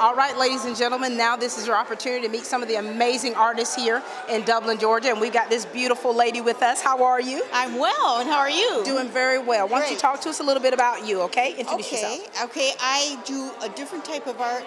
All right, ladies and gentlemen, now this is your opportunity to meet some of the amazing artists here in Dublin, Georgia. And we've got this beautiful lady with us. How are you? I'm well, and how are you? Doing very well. Why don't you talk to us a little bit about you, okay? Introduce okay, yourself. okay. I do a different type of art.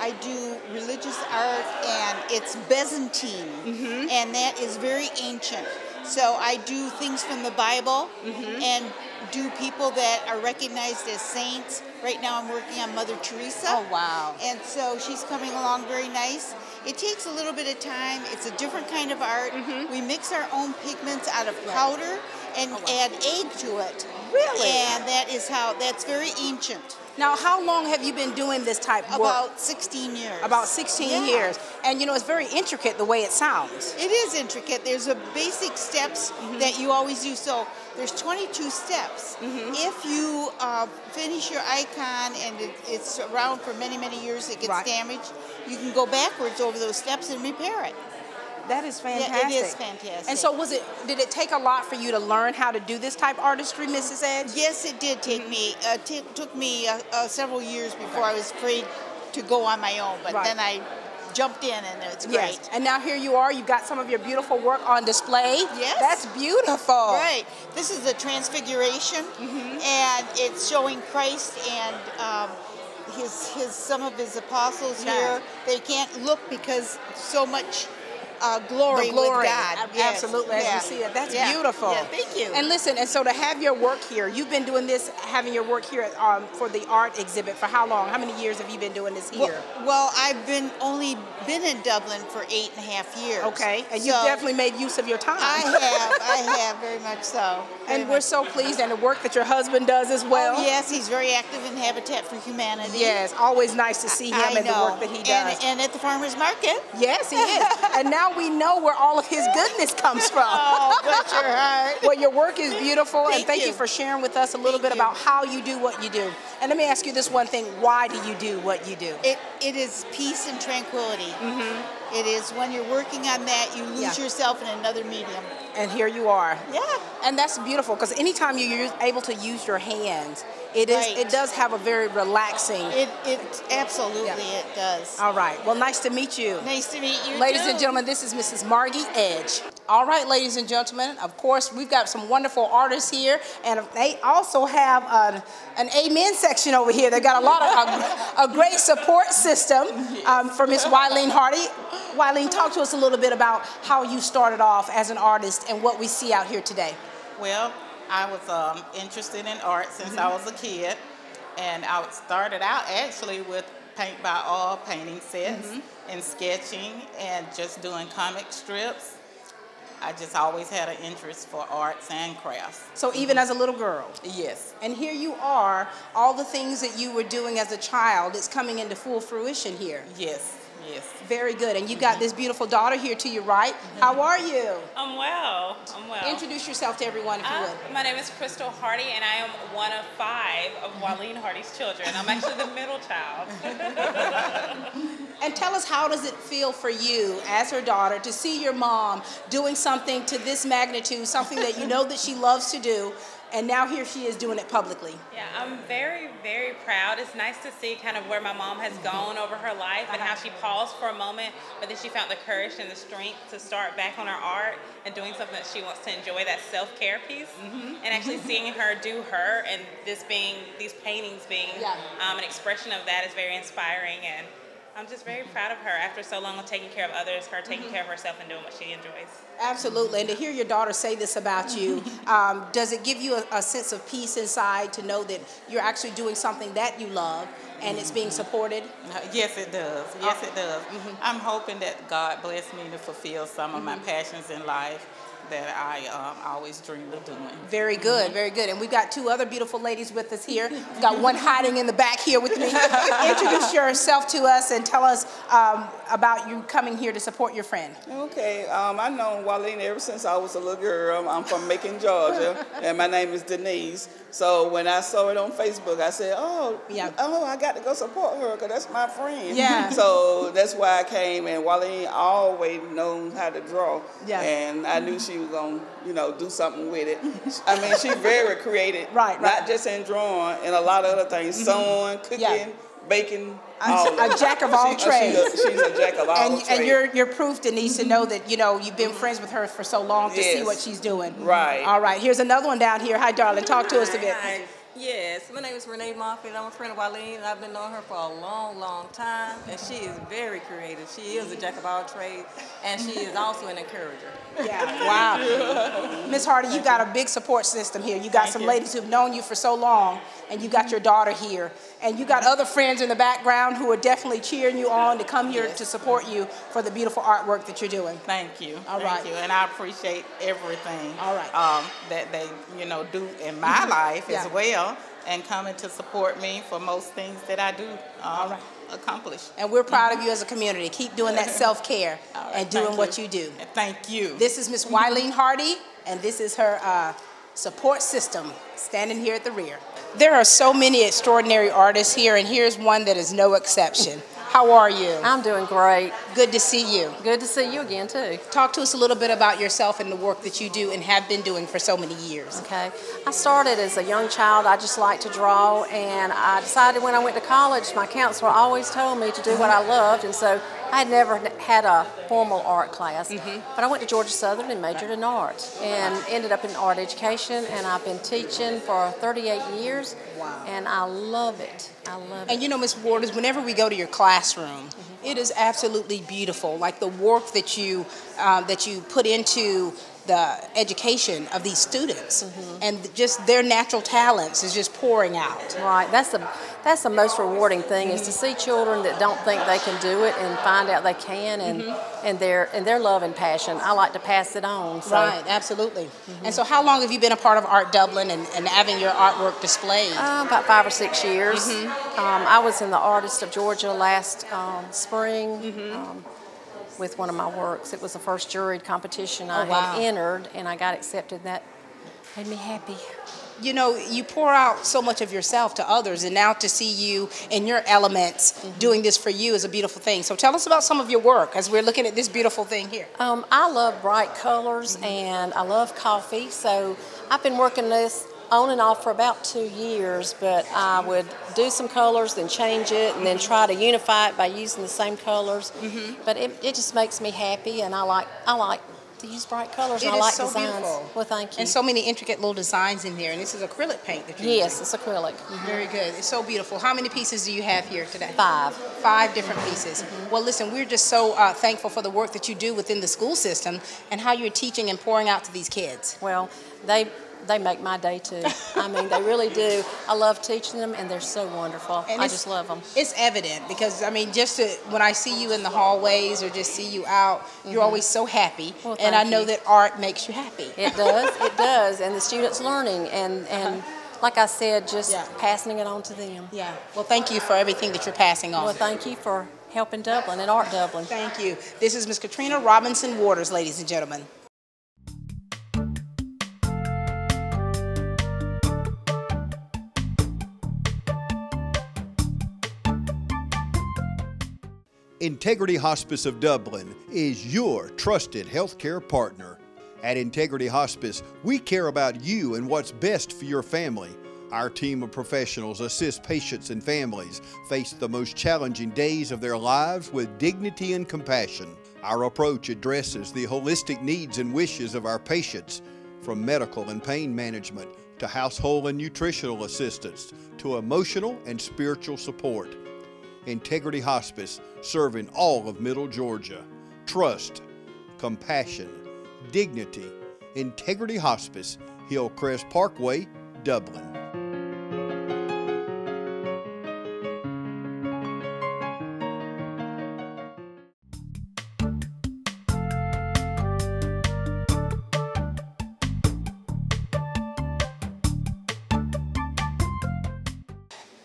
I do religious art, and it's Byzantine, Mm-hmm. and that is very ancient. So I do things from the Bible, Mm-hmm. and do people that are recognized as saints. Right now, I'm working on Mother Teresa. Oh, wow. And so she's coming along very nice. It takes a little bit of time. It's a different kind of art. Mm-hmm. We mix our own pigments out of powder and add egg to it. Oh, Really? And that is how, that's very ancient. Now, how long have you been doing this type of work? About 16 years. About 16 Yeah. years. And you know, it's very intricate the way it sounds. It is intricate. There's a basic steps Mm-hmm. that you always do. So there's 22 steps. Mm-hmm. If you uh, finish your icon and it, it's around for many, many years, it gets Right. damaged, you can go backwards over those steps and repair it. That is fantastic. Yeah, it fantastic. And so, was it? Did it take a lot for you to learn how to do this type of artistry, Mrs. Edge? Yes, it did take me. Uh, t- took me uh, uh, several years before I was afraid to go on my own, but Right. then I jumped in, and it's great. Yes. And now here you are. You've got some of your beautiful work on display. Yes. That's beautiful. Right. This is the transfiguration, and it's showing Christ and um, his his some of his apostles Yes. here. They can't look because so much uh, glory, the glory. with God. Yes. Absolutely, as Yeah. you see it. That's Yeah. beautiful. Yeah, thank you. And listen, and so to have your work here, you've been doing this, having your work here um, for the art exhibit for how long? How many years have you been doing this here? well, I've been only been in Dublin for eight and a half years. okay, and you've definitely made use of your time. I have, I have very much so. Very and we're so pleased, and the work that your husband does as well. Oh, yes, he's very active in Habitat for Humanity. Yes, always nice to see him I and the work that he does. And, and at the farmers market. yes, he is. and now we know where all of his goodness comes from. Oh, bless your heart. Well, your work is beautiful, and Thank thank you. you. for sharing with us a little Thank bit you. about how you do what you do. And let me ask you this one thing: Why do you do what you do? It, it is peace and tranquility. Mm-hmm. It is when you're working on that, you lose. Yeah. yourself in another medium. And here you are. Yeah. And that's beautiful because anytime you're able to use your hands, it is Right. it does have a very relaxing. It, it absolutely Yeah. it does. All right. Well, nice to meet you. nice to meet you. Ladies too. and gentlemen, this is Mrs. Margie Edge. All right, ladies and gentlemen, of course, we've got some wonderful artists here, and they also have an, an amen section over here. They've got a lot of a, a great support system um, for Miss Wileen Hardy. Wileen, talk to us a little bit about how you started off as an artist and what we see out here today. Well, I was um, interested in art since I mm-hmm. was a kid, and I started out actually with paint by all painting sets mm-hmm. and sketching and just doing comic strips. I just always had an interest for arts and crafts. So even mm-hmm. as a little girl, Yes, and here you are, all the things that you were doing as a child, it's coming into full fruition here. yes, yes. Very good. And you got this beautiful daughter here to your right. How are you? I'm well. I'm well. Introduce yourself to everyone if you Uh, would. my name is Crystal Hardy, and I am one of five of Waleen Hardy's children. I'm actually the middle child. And tell us how does it feel for you as her daughter to see your mom doing something to this magnitude, something that you know that she loves to do, and now here she is doing it publicly. Yeah, I'm very, very proud. It's nice to see kind of where my mom has gone over her life and how she paused for a moment, but then she found the courage and the strength to start back on her art and doing something that she wants to enjoy, that self-care piece. And actually seeing her do her and this being, these paintings being Yeah. um, an expression of that is very inspiring. And I'm just very proud of her after so long of taking care of others, her taking care of herself and doing what she enjoys. Absolutely. And to hear your daughter say this about you, um, does it give you a, a sense of peace inside to know that you're actually doing something that you love and it's being supported? Uh, Yes, it does. Yes, it does. I'm hoping that God bless me to fulfill some of my passions in life that I um, always dreamed of doing. Very good, very good. And we've got two other beautiful ladies with us here. We've got one hiding in the back here with me. Introduce yourself to us and tell us um, about you coming here to support your friend. Okay, um, I've known Wileen ever since I was a little girl. I'm from Macon, Georgia, and my name is Denise. So when I saw it on Facebook, I said, "Oh, Yeah. oh, I got to go support her because that's my friend." Yeah. So that's why I came, and Wileen always known how to draw. Yeah. And I knew she was gonna, you know, do something with it. I mean, she's very creative. Right, right. Not just in drawing, and a lot of other things, sewing, cooking. Yeah. baking, all A jack of all She- uh, trades. She's a, she's a jack of all And, trades. and you're, you're proof, Denise, to know that, you know, you've been friends with her for so long to see what she's doing. Right. All right, here's another one down here. Hi, darling, talk to us a bit. Hi. Yes, my name is Renee Moffitt. I'm a friend of Wileen, and I've been knowing her for a long, long time. And she is very creative. She is a jack of all trades, and she is also an encourager. Yeah, wow. Miss Hardy, you've got a big support system here. You got some ladies who've known you for so long, and you got your daughter here. And you got other friends in the background who are definitely cheering you on to come here to support you for the beautiful artwork that you're doing. Thank you. All Thank right. you. And I appreciate everything All right. um, that they, you know, do in my life Yeah. as well and coming to support me for most things that I do um, right. accomplish. And we're proud of you as a community. Keep doing that self-care right, and doing what you do. And Thank you. This is Miss Wileen Hardy, and this is her uh, support system standing here at the rear. There are so many extraordinary artists here, and here's one that is no exception. How are you? I'm doing great. Good to see you. Good to see you again, too. Talk to us a little bit about yourself and the work that you do and have been doing for so many years. Okay. I started as a young child. I just liked to draw, and I decided when I went to college, my counselor always told me to do what I loved, and so I had never had a formal art class. Mm-hmm. But I went to Georgia Southern and majored in art, and ended up in art education, and I've been teaching for 38 years. Wow. And I love it. I love it. And you know, Miss Waters, whenever we go to your classroom, mm-hmm. it is absolutely beautiful. Like the work that you um, that you put into the education of these students, mm-hmm. and just their natural talents is just pouring out. Right. That's the that's the most rewarding thing is to see children that don't think they can do it and find out they can and and their and their love and passion. I like to pass it on. So Right, absolutely. And so, how long have you been a part of Art Dublin and, and having your artwork displayed? uh, about five or six years. Um, I was in the Artist of Georgia last um, spring um, with one of my works. It was the first juried competition I Oh, wow. had entered, and I got accepted. That made me happy. You know, you pour out so much of yourself to others, and now to see you in your elements mm-hmm. doing this for you is a beautiful thing. So, tell us about some of your work as we're looking at this beautiful thing here. Um, I love bright colors mm-hmm. and I love coffee, so I've been working this on and off for about two years. But I would do some colors, then change it, and then try to unify it by using the same colors. Mm-hmm. But it, it just makes me happy, and I like I like to use bright colors. It and I is like so designs. beautiful. Well, thank you. And so many intricate little designs in there, and this is acrylic paint that you're yes, using. it's acrylic. Very good. It's so beautiful. How many pieces do you have here today? Five. Five different pieces. Well, listen, we're just so uh, thankful for the work that you do within the school system and how you're teaching and pouring out to these kids. Well, they they make my day too. I mean, they really do. I love teaching them, and they're so wonderful. And I just love them. It's evident because I mean, just to, when I see you in the hallways or just see you out, you're always so happy, Mm-hmm. Well, and I know you. that art makes you happy. It does, it does, and the students learning, and and like I said, just Yeah. passing it on to them. Yeah. Well, thank you for everything that you're passing on. Well, thank you for helping Dublin and Art Dublin. Thank you. This is Miss Katrina Robinson Waters, ladies and gentlemen. Integrity Hospice of Dublin is your trusted healthcare partner. At Integrity Hospice, we care about you and what's best for your family. Our team of professionals assist patients and families face the most challenging days of their lives with dignity and compassion. Our approach addresses the holistic needs and wishes of our patients, from medical and pain management to household and nutritional assistance to emotional and spiritual support. Integrity Hospice, serving all of Middle Georgia. Trust, compassion, dignity. Integrity Hospice, Hillcrest Parkway, Dublin.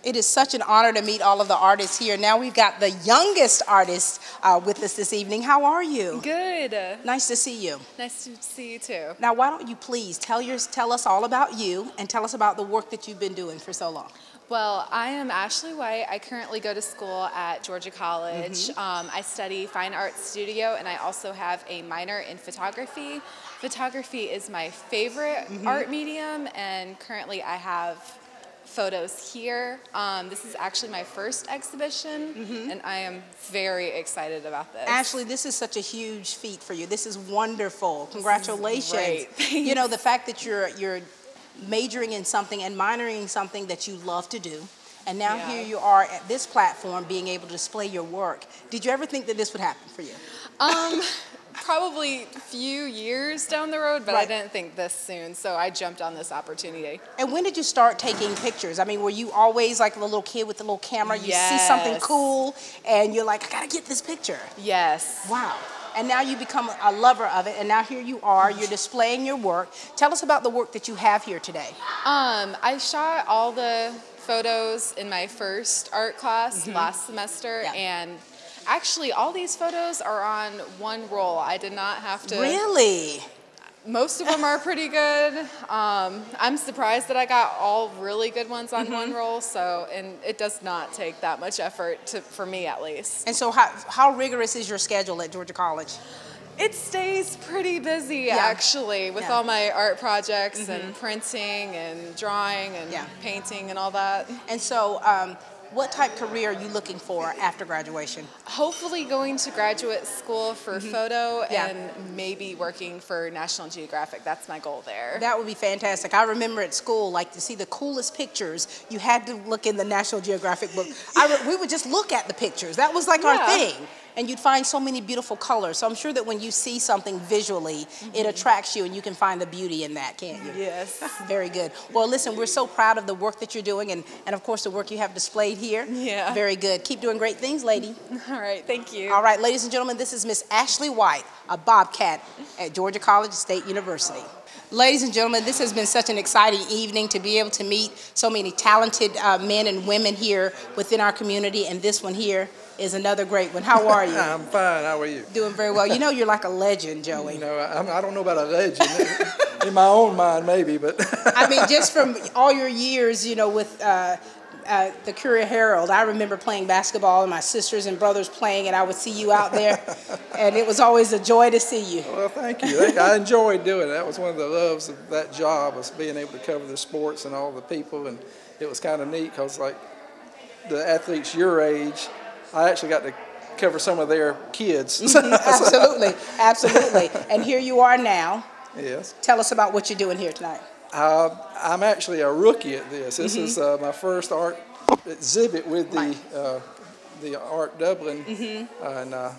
It is such an honor to meet all of the artists here. Now we've got the youngest artist uh, with us this evening. How are you? Good. Nice to see you. Nice to see you too. Now, why don't you please tell yours, tell us all about you and tell us about the work that you've been doing for so long. Well, I am Ashley White. I currently go to school at Georgia College. Um, I study fine arts studio and I also have a minor in photography. Photography is my favorite art medium, and currently I have photos here. Um, this is actually my first exhibition, and I am very excited about this. Ashley, this is such a huge feat for you. This is wonderful. Congratulations. great. You know, the fact that you're you're majoring in something and minoring in something that you love to do. And now Yeah. here you are at this platform being able to display your work. Did you ever think that this would happen for you? Um, probably few years down the road, but Right. I didn't think this soon, so I jumped on this opportunity. And when did you start taking pictures? I mean, were you always like a little kid with a little camera? You see something cool and you're like, I gotta get this picture. Yes. Wow. And now you become a lover of it, and now here you are, you're displaying your work. Tell us about the work that you have here today. Um, I shot all the photos in my first art class last semester. Yeah. and actually, all these photos are on one roll. I did not have to. Really? Most of them are pretty good. Um, I'm surprised that I got all really good ones on one Mm-hmm. roll. So, and it does not take that much effort to, for me at least. And so, how, how rigorous is your schedule at Georgia College? It stays pretty busy Yeah. actually with Yeah. Mm-hmm. all my art projects and printing and drawing and Yeah. painting and all that. And so, um, what type career are you looking for after graduation? Hopefully going to graduate school for photo Mm-hmm. Yeah. and maybe working for National Geographic. That's my goal there. That would be fantastic. I remember at school, like to see the coolest pictures, you had to look in the National Geographic book. I we would just look at the pictures. That was like our thing. And you'd find so many beautiful colors. So I'm sure that when you see something visually, it Mm-hmm. attracts you and you can find the beauty in that, can't you? Yes. Very good. Well, listen, we're so proud of the work that you're doing and, and of course, the work you have displayed here. Yeah. Very good. Keep doing great things, lady. All right, thank you. All right, ladies and gentlemen, this is Miss Ashley White, a Bobcat at Georgia College State University. Ladies and gentlemen, this has been such an exciting evening to be able to meet so many talented uh, men and women here within our community, and this one here is another great one. How are you? I'm fine. How are you? Doing very well. You know you're like a legend, Joey. You know, I, I don't know about a legend. In my own mind, maybe, but I mean, just from all your years, you know, with uh, uh, the Courier Herald, I remember playing basketball and my sisters and brothers playing, and I would see you out there, and it was always a joy to see you. well, thank you. I enjoyed doing it. That was one of the loves of that job was being able to cover the sports and all the people, and it was kind of neat because like the athletes your age, I actually got to cover some of their kids. absolutely, absolutely. And here you are now. yes. Tell us about what you're doing here tonight. Uh, I'm actually a rookie at this. This is uh, my first art exhibit with the uh, the Art Dublin, and uh,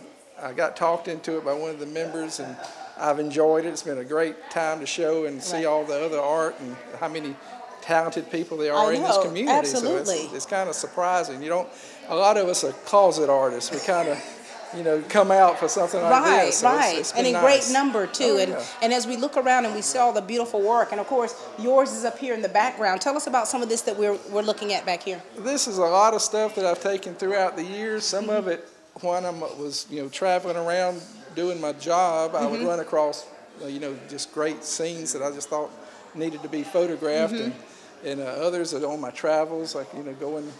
I got talked into it by one of the members, and I've enjoyed it. It's been a great time to show and see Right. all the other art and how many talented people there are in this community. So absolutely. it's, it's kind of surprising. You don't. A lot of us are closet artists. We kind of. You know, come out for something like right, this. So it's- right. and in great number too. Oh, and yeah. and as we look around and we see all the beautiful work, and of course yours is up here in the background. Tell us about some of this that we're we're looking at back here. This is a lot of stuff that I've taken throughout the years. Some of it, when I was, you know, traveling around doing my job, I would run across, uh, you know, just great scenes that I just thought needed to be photographed, and and uh, others that on my travels, like you know, going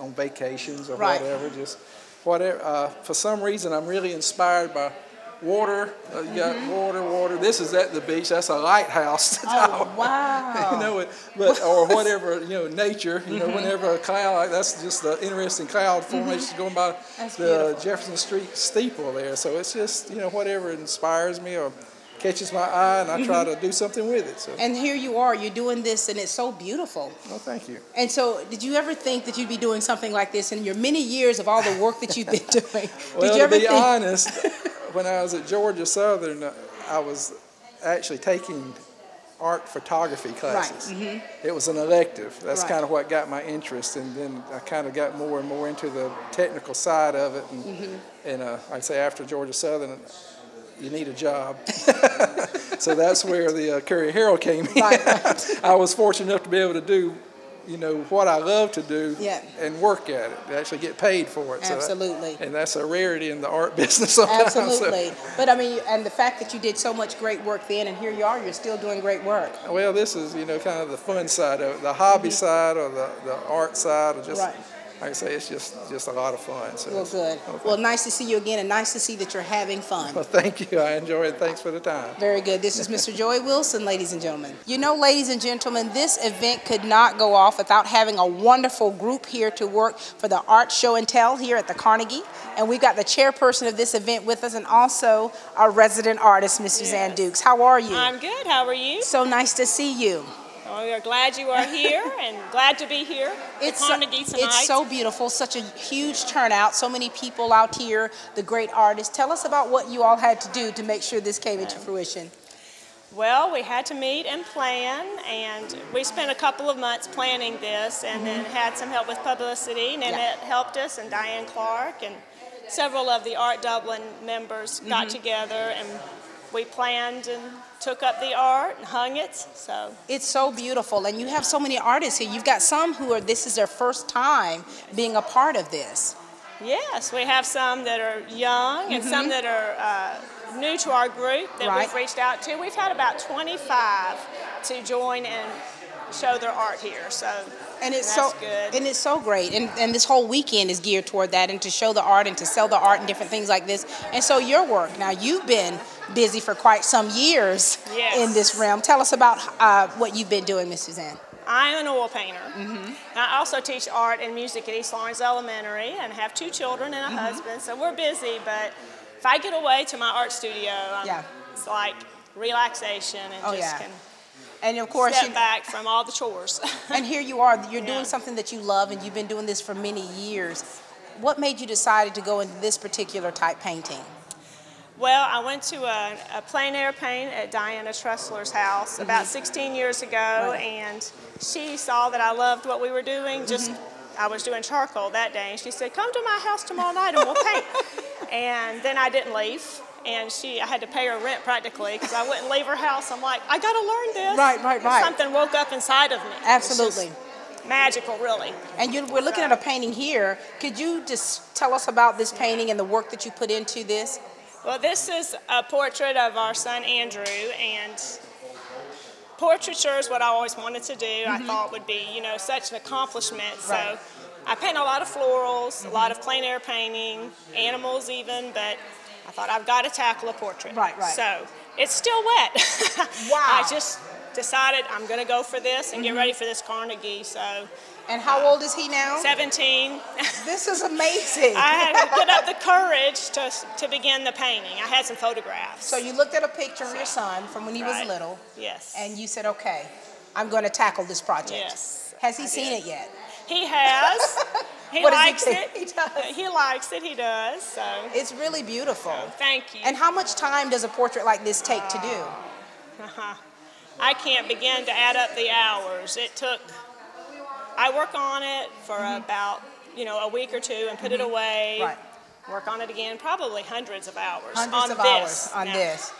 on vacations or Right. whatever, just whatever. Uh, for some reason, I'm really inspired by water. Uh, you got water, water. This is at the beach. That's a lighthouse. Oh wow! you know it, but or whatever you know, nature. You know, whenever a cloud that's just an interesting cloud formation going by That's the beautiful. Jefferson Street steeple there. So it's just you know whatever inspires me or catches my eye, and I try to do something with it. So, And here you are, you're doing this, and it's so beautiful. well, thank you. And so, did you ever think that you'd be doing something like this in your many years of all the work that you've been doing? Well, did you to be think? honest, when I was at Georgia Southern, uh, I was actually taking art photography classes. Right. Mm -hmm. It was an elective. That's Right. kind of what got my interest, and then I kind of got more and more into the technical side of it. And, Mm-hmm. and uh, like I say, after Georgia Southern, you need a job. so that's where the uh, Courier Herald came in. Right. I was fortunate enough to be able to do, you know, what I love to do Yeah. and work at it, actually get paid for it. So that- Absolutely. and that's a rarity in the art business sometimes. so- Absolutely. But I mean, and the fact that you did so much great work then, and here you are, you're still doing great work. well, this is, you know, kind of the fun side of it, the hobby side or the, the art side, or just Right. Like I say, it's just just a lot of fun. So Well, it's- good. okay. Well, nice to see you again, and nice to see that you're having fun. Well, thank you. I enjoy it. Thanks for the time. Very good. This is Mr. Joey Wilson, ladies and gentlemen. You know, ladies and gentlemen, this event could not go off without having a wonderful group here to work for the art show and tell here at the Carnegie. And we've got the chairperson of this event with us and also our resident artist, Miss Suzanne Dukes. How are you? I'm good. How are you? so nice to see you. Well, we are glad you are here and glad to be here It's so, it's so beautiful, such a huge turnout, so many people out here, the great artists. Tell us about what you all had to do to make sure this came into fruition. well, we had to meet and plan, and we spent a couple of months planning this, and then mm-hmm. had some help with publicity. and Nanette helped us, and Diane Clark, and several of the Art Dublin members got mm-hmm. together, and we planned and took up the art and hung it. So It's so beautiful, and you have so many artists here. You've got some who are this is their first time being a part of this. Yes, we have some that are young and some that are uh, new to our group that Right. we've reached out to. We've had about 25 to join and show their art here. So And it's so good. and it's so great. And and this whole weekend is geared toward that and to show the art and to sell the art and different things like this. And so your work now you've been busy for quite some years Yes. in this realm. Tell us about uh, what you've been doing, Miss Suzanne. I'm an oil painter. And I also teach art and music at East Laurens Elementary and have two children and a Mm-hmm. husband. So we're busy, but if I get away to my art studio, Yeah. it's like relaxation and Oh, just yeah. can And of course, step you, back from all the chores. and here you are. You're doing something that you love, and you've been doing this for many years. What made you decide to go into this particular type painting? Well, I went to a, a plein air paint at Diana Trussler's house about 16 years ago. Right. and she saw that I loved what we were doing. Just Mm-hmm. I was doing charcoal that day, and she said, "Come to my house tomorrow night and we'll paint." and then I didn't leave, and she I had to pay her rent practically because I wouldn't leave her house. I'm like, I got to learn this. Right, right, right. Something woke up inside of me. Absolutely. magical, really. And you, we're looking at a painting here. Could you just tell us about this painting and the work that you put into this? Well, this is a portrait of our son Andrew, and portraiture is what I always wanted to do. I thought would be, you know, such an accomplishment. Mm-hmm. Right. Mm-hmm. So I paint a lot of florals, a lot of plein air painting, animals even, but I thought I've got to tackle a portrait. Right, right. So it's still wet. Wow. I just decided I'm going to go for this and get Mm-hmm. ready for this Carnegie. So And how old is he now? 17. This is amazing. I had to get up the courage to, to begin the painting. I had some photographs. So you looked at a picture of your son from when he was little, Yes. and you said, "Okay, I'm going to tackle this project." Yes, Has he I seen did. it yet? He has. He What does he likes it. He does. He likes it. He does. So It's really beautiful. thank you. And how much time does a portrait like this take to do? I can't begin to add up the hours. It took. I work on it for about you know a week or two and put it away. Mm-hmm. Right. Work on it again, probably hundreds of hours. Hundreds on of this. hours on Now, this.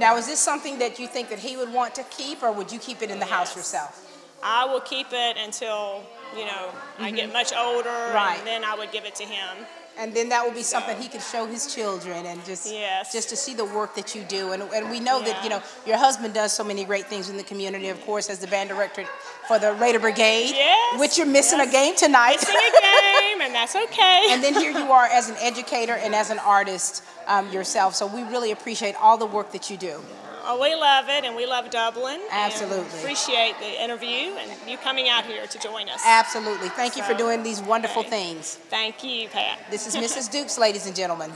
Now, is this something that you think that he would want to keep, or would you keep it in the house yourself? I will keep it until you know I get much older, Mm-hmm. Right. and then I would give it to him. And then that will be something he can show his children and just Yes. just to see the work that you do. And, and we know that, you know, your husband does so many great things in the community, of course, as the band director for the Raider Brigade, Yes, which you're missing yes. a game tonight. Missing a game, and that's okay. and then here you are as an educator and as an artist um, yourself. So we really appreciate all the work that you do. Oh, we love it, and we love Dublin. Absolutely. appreciate the interview and you coming out here to join us. Absolutely. Thank you for doing these wonderful okay. things. Thank you, Pat. This is Mrs. Dukes, ladies and gentlemen.